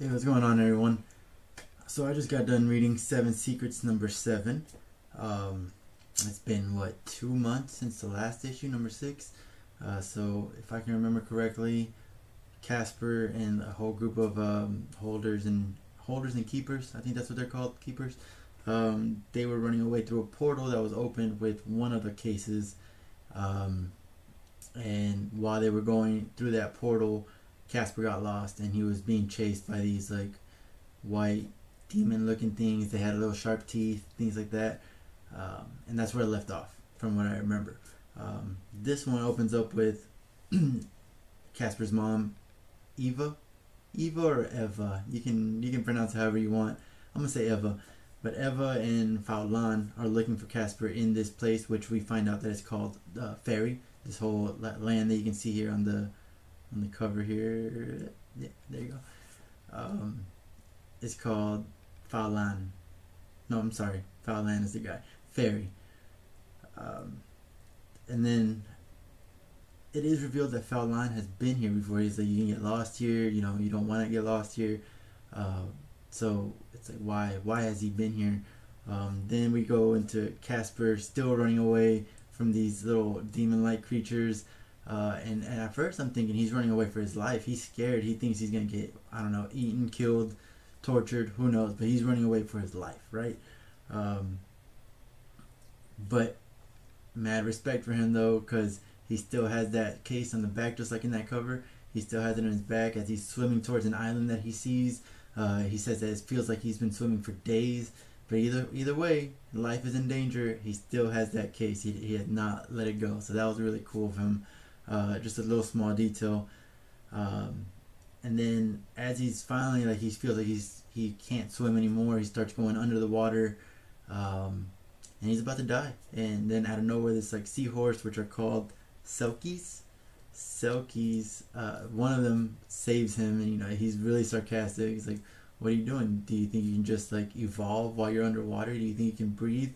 Hey, what's going on, everyone? So I just got done reading Seven Secrets number seven. Um, it's been what two months since the last issue, number six. Uh, so if I can remember correctly, Caspar and a whole group of um, holders and holders and keepers, I think that's what they're called, keepers. Um, they were running away through a portal that was opened with one of the cases. Um, and while they were going through that portal, Caspar got lost and he was being chased by these like white demon looking things. They had little sharp teeth, things like that. Um, and that's where it left off from what I remember. Um, this one opens up with Caspar's mom, Eva, Eva or Eva. You can you can pronounce however you want. I'm gonna say Eva, but Eva and Faulan are looking for Caspar in this place, which we find out that it's called uh, Fairy. This whole land that you can see here on the on the cover here. Yeah, there you go. Um, it's called Faulan. No, I'm sorry. Faulan is the guy. Fairy. Um, and then it is revealed that Faulan has been here before. He's like, you can get lost here. You know, you don't want to get lost here. Uh, so it's like, why? Why has he been here? Um, then we go into Caspar still running away from these little demon-like creatures. Uh, and, and at first I'm thinking he's running away for his life. He's scared. He thinks he's gonna get I don't know eaten, killed, tortured. Who knows? But he's running away for his life, right? Um, but mad respect for him though, because he still has that case on the back, just like in that cover. He still has it on his back as he's swimming towards an island that he sees. Uh, he says that it feels like he's been swimming for days. But either either way, life is in danger. He still has that case. He, he had not let it go. So that was really cool of him. Uh, just a little small detail. Um, and then as he's finally like he feels like he's he can't swim anymore, he starts going under the water. Um, and he's about to die. And then out of nowhere, this like seahorse, which are called Selkies. Selkies, uh, one of them saves him, and you know he's really sarcastic. He's like, "What are you doing? Do you think you can just like evolve while you're underwater? Do you think you can breathe?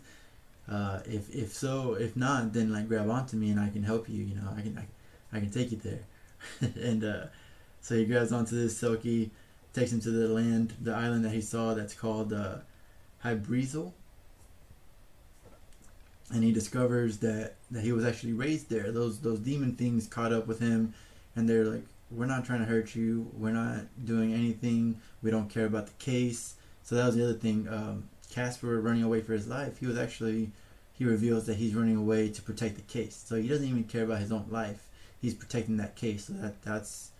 Uh, if if so, if not, then like grab onto me and I can help you. You know, I can I, I can take you there." and uh, so he grabs onto this Selkie, takes him to the land, the island that he saw that's called uh, Hybrizel and he discovers that that he was actually raised there. Those those demon things caught up with him, and they're like, "We're not trying to hurt you. We're not doing anything. We don't care about the case." So that was the other thing. Um, Casper running away for his life. He was actually he reveals that he's running away to protect the case. So he doesn't even care about his own life. He's protecting that case. So that that's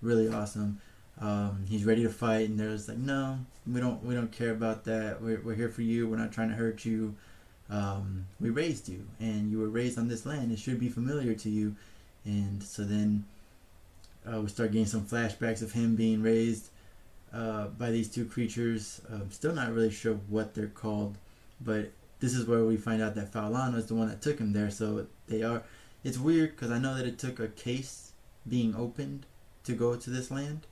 really awesome. Um, he's ready to fight, and they're just like, "No, we don't we don't care about that. We're we're here for you. We're not trying to hurt you." um, we raised you and you were raised on this land. It should be familiar to you. And so then uh, we start getting some flashbacks of him being raised uh, by these two creatures. Um, still not really sure what they're called, but this is where we find out that Faulan is the one that took him there. So they are. It's weird because I know that it took a case being opened to go to this land,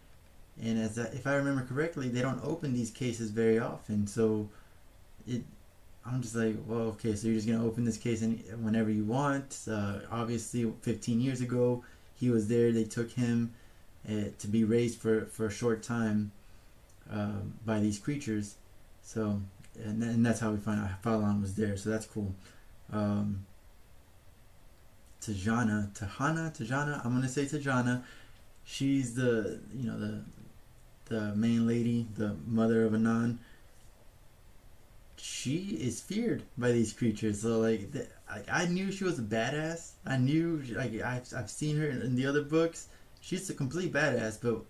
and as I, if I remember correctly, they don't open these cases very often. So it I'm just like, well, okay, so you're just gonna open this case whenever you want. Uh, obviously, 15 years ago, he was there. They took him uh, to be raised for for a short time um, by these creatures. So, and, and that's how we find out Faulan was there. So that's cool. Um, Tajana, Tahana, Tajana. I'm gonna say Tajana. She's the you know the the main lady, the mother of Anan she is feared by these creatures. So like, the, I, knew she was a badass. I knew like I've I've seen her in, in the other books. She's a complete badass. But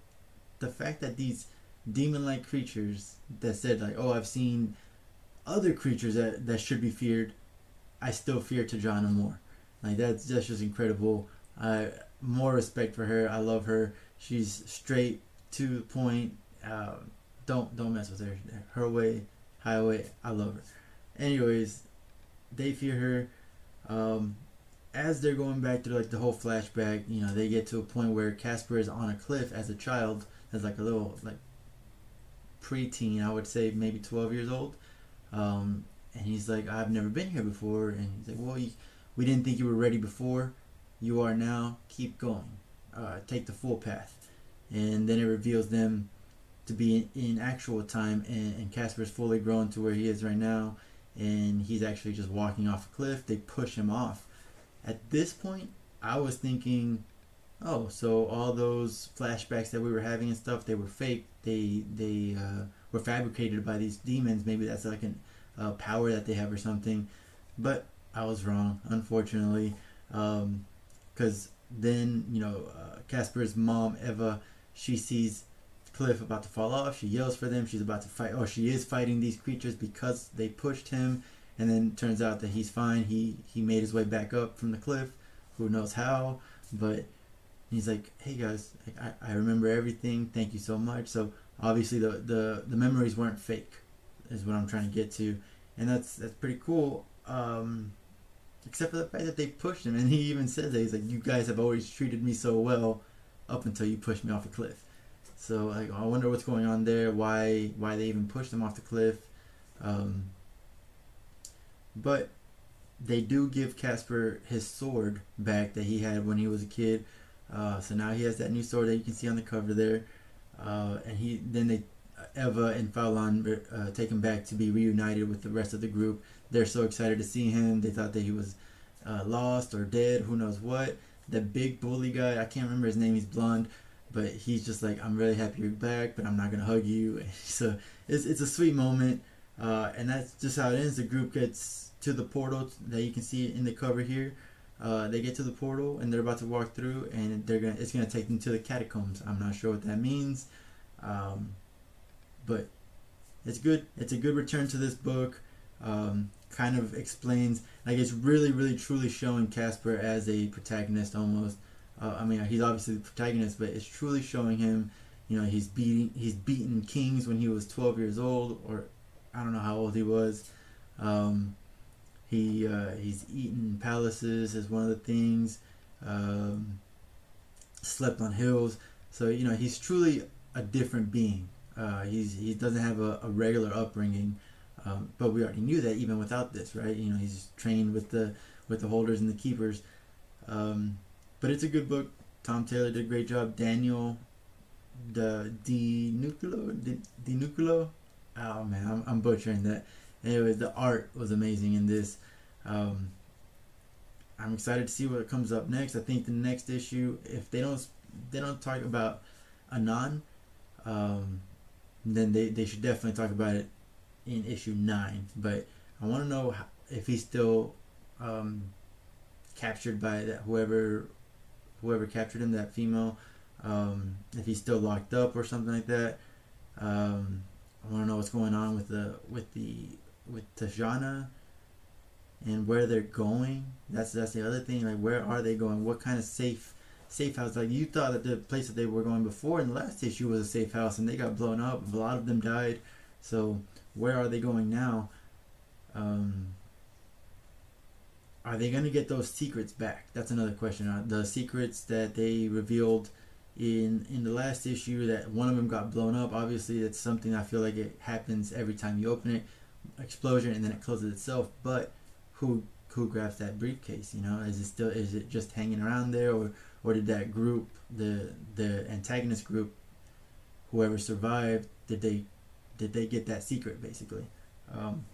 the fact that these demon-like creatures that said like, oh, I've seen other creatures that that should be feared, I still fear Tajana more. Like that's that's just incredible. I more respect for her. I love her. She's straight to the point. Uh, don't don't mess with her. Her way Highway. I love her. Anyways, they fear her. Um, as they're going back through like the whole flashback, you know, they get to a point where Caspar is on a cliff as a child, as like a little like preteen, I would say maybe 12 years old. Um, and he's like, I've never been here before. And he's like, Well, you, we didn't think you were ready before. You are now. Keep going. Uh, take the full path. And then it reveals them to be in, in actual time, and, and Caspar's fully grown to where he is right now, and he's actually just walking off a cliff. They push him off. At this point, I was thinking, oh, so all those flashbacks that we were having and stuff, they were fake. They they uh, were fabricated by these demons. Maybe that's like a uh, power that they have or something. But I was wrong, unfortunately, because um, then you know uh, Caspar's mom Eva, she sees Cliff about to fall off. She yells for them. She's about to fight, or she is fighting these creatures because they pushed him. And then turns out that he's fine. He he made his way back up from the cliff. Who knows how? But he's like, "Hey guys, I, I remember everything. Thank you so much." So obviously the, the the memories weren't fake, is what I'm trying to get to, and that's that's pretty cool. Um, except for the fact that they pushed him, and he even says that he's like, "You guys have always treated me so well, up until you pushed me off a cliff." So like, I wonder what's going on there. Why why they even pushed him off the cliff? Um, but they do give Caspar his sword back that he had when he was a kid. Uh, so now he has that new sword that you can see on the cover there. Uh, and he then they Eva and Fallon uh, take him back to be reunited with the rest of the group. They're so excited to see him. They thought that he was uh, lost or dead, who knows what. The big bully guy, I can't remember his name. He's blonde, but he's just like, I'm really happy you're back, but I'm not gonna hug you. so it's it's a sweet moment, uh, and that's just how it ends. The group gets to the portal that you can see in the cover here. Uh, they get to the portal and they're about to walk through, and they're gonna it's gonna take them to the catacombs. I'm not sure what that means, um, but it's good. It's a good return to this book. Um, kind of explains like it's really really truly showing Caspar as a protagonist almost. Uh, I mean he's obviously the protagonist, but it's truly showing him. You know he's beating he's beaten kings when he was 12 years old, or I don't know how old he was. Um, he uh, he's eaten palaces as one of the things. Um, slept on hills. So you know he's truly a different being. Uh, he's he doesn't have a, a regular upbringing, um, but we already knew that even without this, right? You know he's trained with the with the holders and the keepers. Um, but it's a good book. Tom Taylor did a great job. Daniel, the Di Nucolo, Di Nucolo. Oh man, I'm, I'm butchering that. Anyway, the art was amazing in this. Um, I'm excited to see what comes up next. I think the next issue, if they don't they don't talk about Anan, um, then they, they should definitely talk about it in issue nine. But I want to know if he's still um, captured by that whoever whoever captured him, that female. Um, if he's still locked up or something like that. Um, I want to know what's going on with the with the with Tajana and where they're going. That's that's the other thing. Like where are they going? What kind of safe safe house? Like you thought that the place that they were going before in the last issue was a safe house, and they got blown up. A lot of them died. So where are they going now? Um, are they going to get those secrets back? That's another question. Uh, the secrets that they revealed in in the last issue that one of them got blown up. Obviously, that's something I feel like it happens every time you open it, explosion, and then it closes itself. But who who grabs that briefcase? You know, is it still is it just hanging around there, or or did that group, the the antagonist group, whoever survived, did they did they get that secret basically? Um,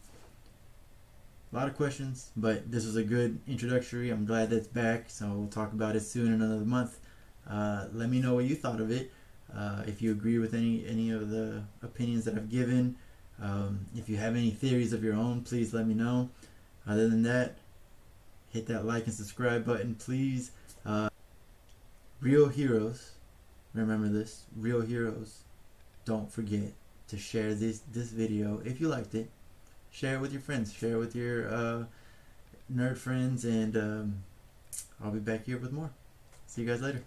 a lot of questions, but this was a good introductory. I'm glad that's back, so we'll talk about it soon in another month. Uh, let me know what you thought of it. Uh, if you agree with any any of the opinions that I've given, um, if you have any theories of your own, please let me know. Other than that, hit that like and subscribe button, please. Uh, real heroes, remember this. Real heroes, don't forget to share this this video if you liked it. Share it with your friends. Share it with your uh, nerd friends, and um, I'll be back here with more. See you guys later.